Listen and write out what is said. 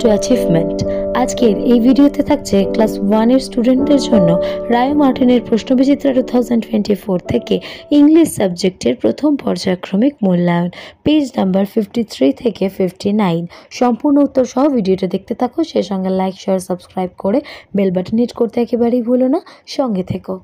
Two achievement আজকের এই ভিডিওতে থাকছে ক্লাস ওয়ানের স্টুডেন্টদের জন্য রায় মার্টিনের প্রশ্নবিচিত্রা টু থাউজেন্ড টোয়েন্টি ফোর থেকে ইংলিশ সাবজেক্টের প্রথম পর্যায়ক্রমিক মূল্যায়ন, পেজ নাম্বার ফিফটি থ্রি থেকে ফিফটি নাইন সম্পূর্ণ উত্তর সহ ভিডিওটা দেখতে থাকো, সে সঙ্গে লাইক শেয়ার সাবস্ক্রাইব করে বেল বাটন হিট করতে একেবারেই ভুলো না। সঙ্গে থেকো।